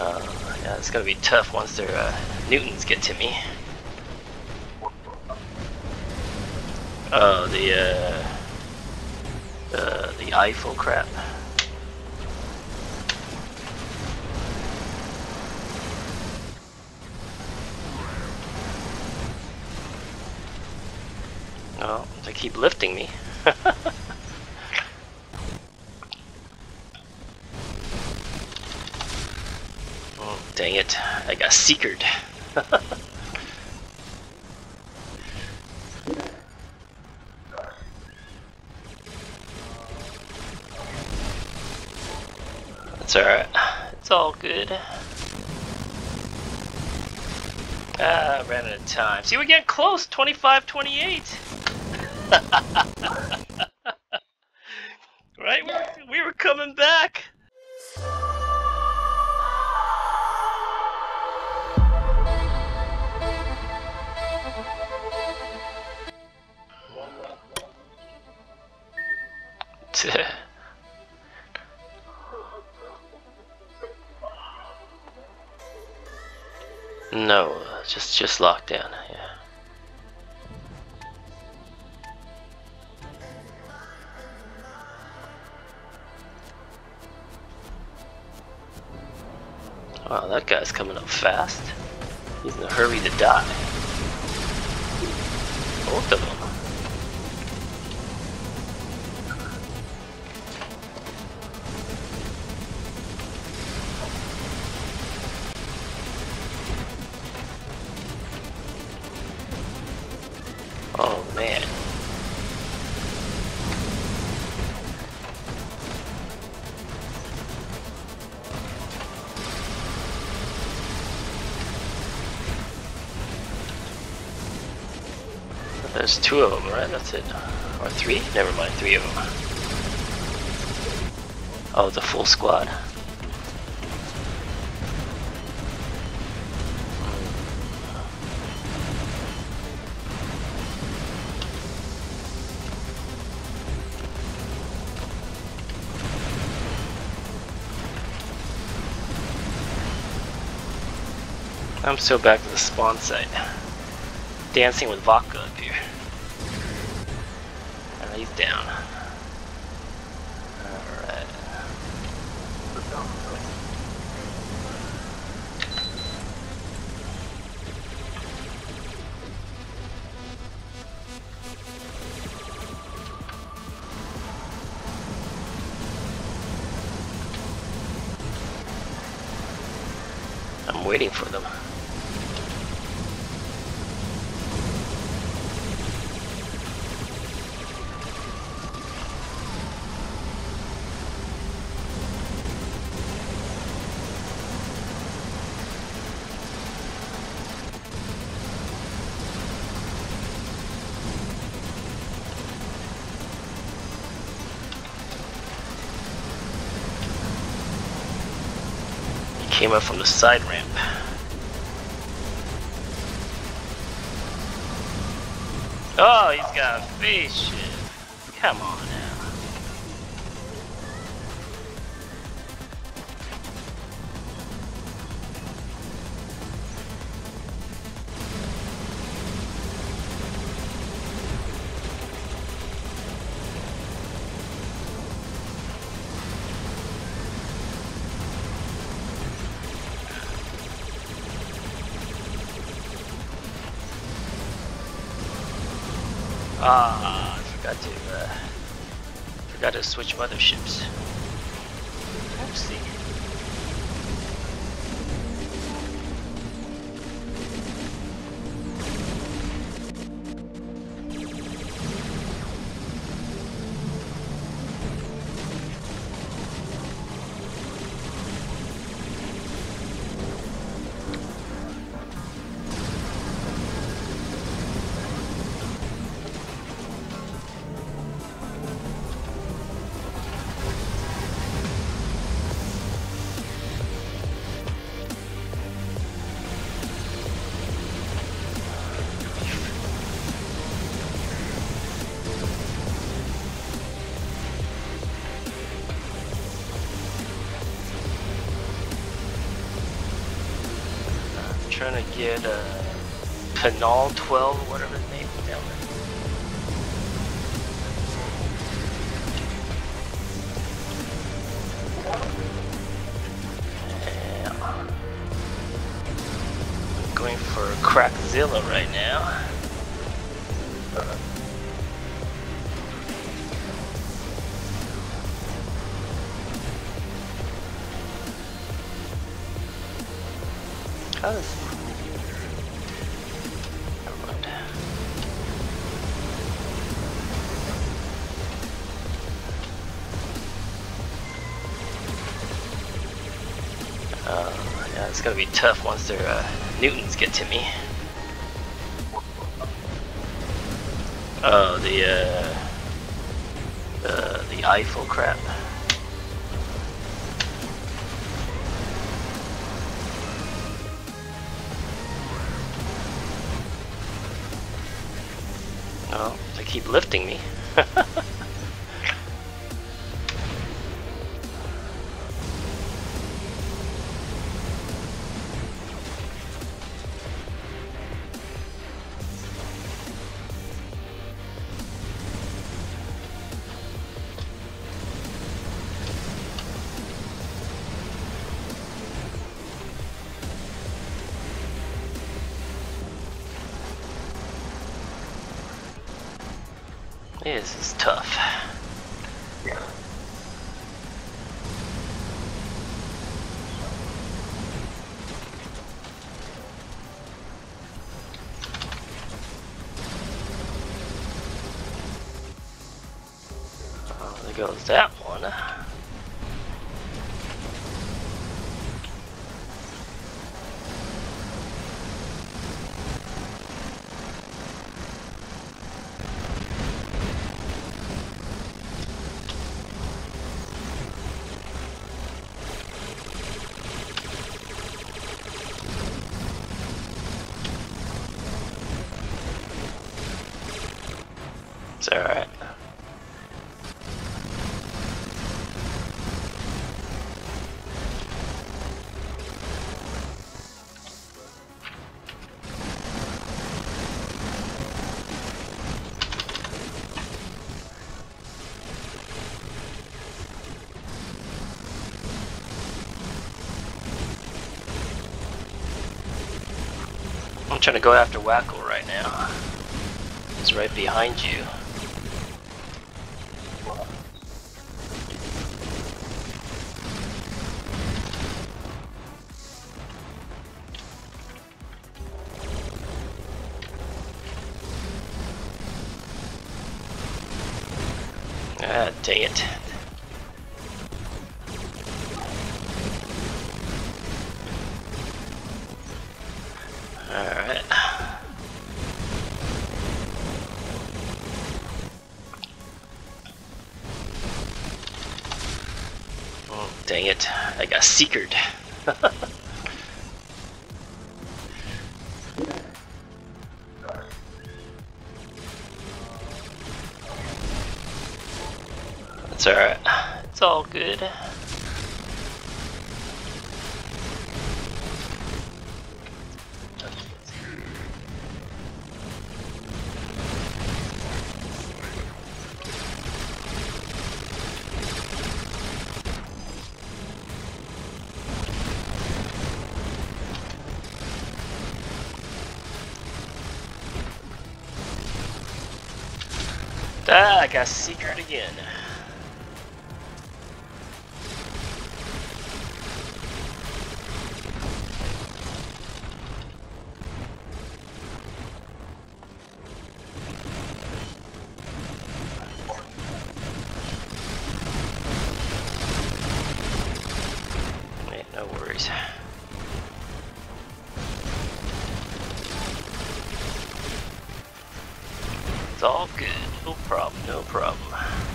Uh, yeah, it's gonna be tough once their uh, Newtons get to me. Oh, the uh, uh, the Eiffel crap. Oh, they keep lifting me. oh, dang it. I got seekered. It's alright. It's all good. Ah, ran out of time. See, we're getting close. 25, 28. right? We were, we were coming back. no, just just locked down. Yeah. Wow, that guy's coming up fast. He's in a hurry to die. Both of them. There's two of them, right? That's it. Or three? Never mind, three of them. Oh, the full squad. I'm still back to the spawn site. Dancing with vodka up here. And he's down. Alright. I'm waiting for them. Came up from the side ramp. Oh, he's got a phase shift. Come on Ah, I forgot to uh, forgot to switch motherships. Oopsie. Trying to get uh, Penal 12, whatever the name is down there. Yeah. I'm going for Crackzilla right now. Gonna be tough once their uh, Newtons get to me. Oh, the uh, uh, the Eiffel crap. Oh, they keep lifting me. this is tough. There goes that one. Trying to go after Wacko right now. He's right behind you. Ah, dang it. Dang it. I got seekered. It's alright. It's all good. I got seekered again. No worries. It's all good. No problem, no problem.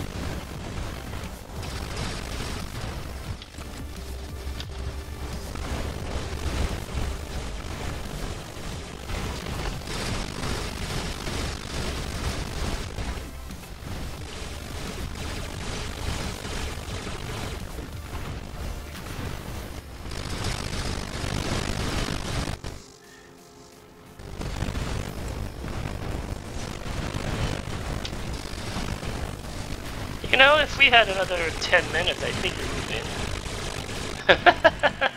You know, if we had another 10 minutes, I think we would win.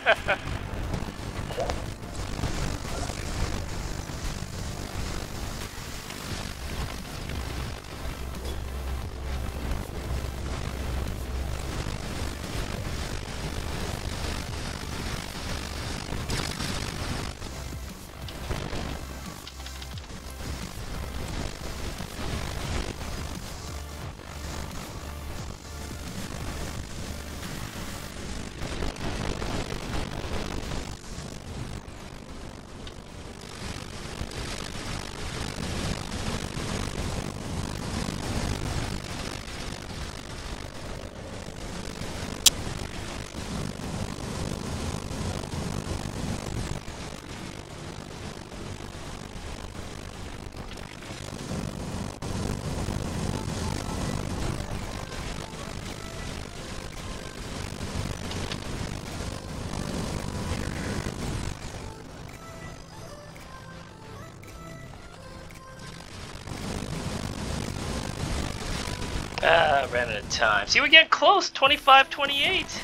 Ah, ran out of time. See, we're getting close. 25, 28.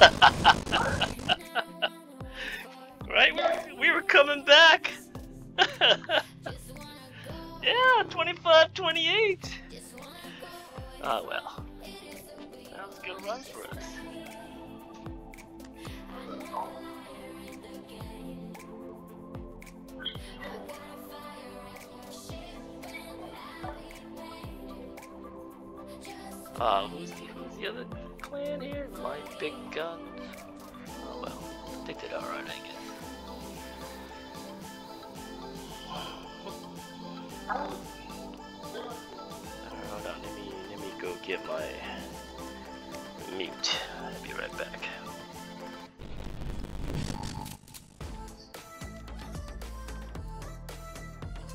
right? We were, we were coming back. yeah, 25, 28. Oh, well. That was a good run for us. Uh, who's the, who's the other clan here? My big gun. Oh well, I think did alright, I guess. Hold on, let me let me go get my mute. I'll be right back.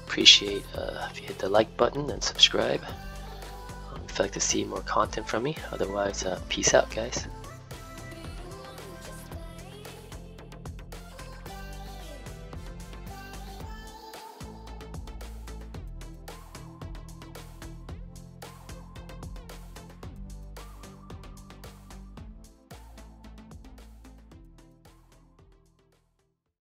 Appreciate uh, if you hit the like button and subscribe. If you'd like to see more content from me. Otherwise, uh, peace out, guys.